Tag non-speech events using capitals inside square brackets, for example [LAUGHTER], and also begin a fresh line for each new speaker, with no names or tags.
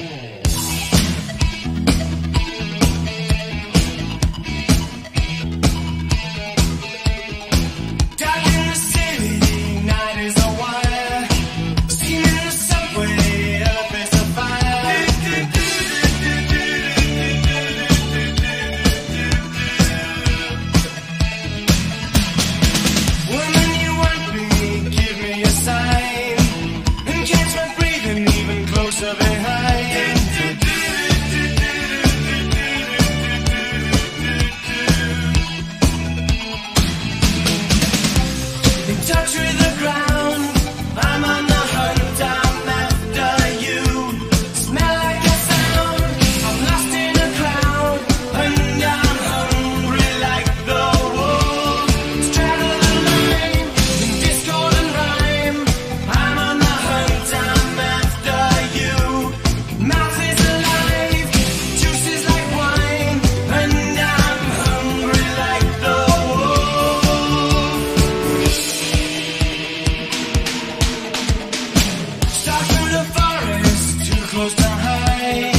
Hey. [CLEARS THROAT] the forest, too close to hide.